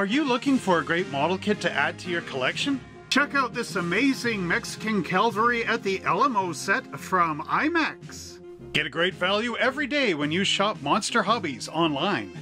Are you looking for a great model kit to add to your collection? Check out this amazing Mexican Calvary at the Alamo set from IMEX. Get a great value every day when you shop Monster Hobbies online.